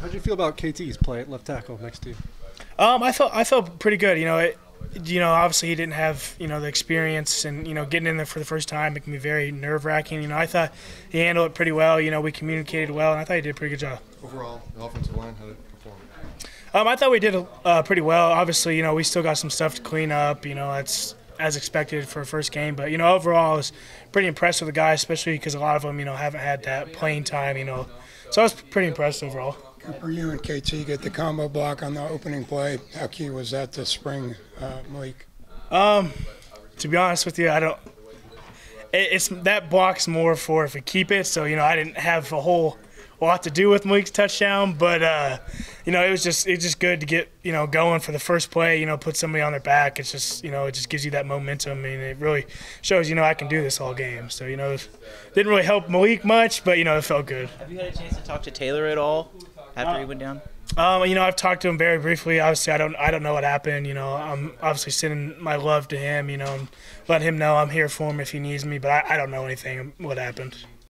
How'd you feel about KT's play at left tackle next to you? Um, I felt I felt pretty good. You know, it, you know, obviously he didn't have you know the experience, and you know, getting in there for the first time it can be very nerve wracking. You know, I thought he handled it pretty well. You know, we communicated well, and I thought he did a pretty good job. Overall, the offensive line, how did it perform? Um, I thought we did uh, pretty well. Obviously, you know, we still got some stuff to clean up. You know, that's as expected for a first game. But you know, overall, I was pretty impressed with the guys, especially because a lot of them, you know, haven't had that playing time. You know, so I was pretty impressed overall. For you and KT get the combo block on the opening play. How key was that to spring uh, Malik? Um, to be honest with you, I don't. It, it's that block's more for if we keep it. So you know, I didn't have a whole lot to do with Malik's touchdown, but uh, you know, it was just it's just good to get you know going for the first play. You know, put somebody on their back. It's just you know it just gives you that momentum, and it really shows you know I can do this all game. So you know, it didn't really help Malik much, but you know it felt good. Have you had a chance to talk to Taylor at all after he went down? Um, you know, I've talked to him very briefly. Obviously, I don't, I don't know what happened. You know, I'm obviously sending my love to him. You know, and letting him know I'm here for him if he needs me. But I, I don't know anything what happened.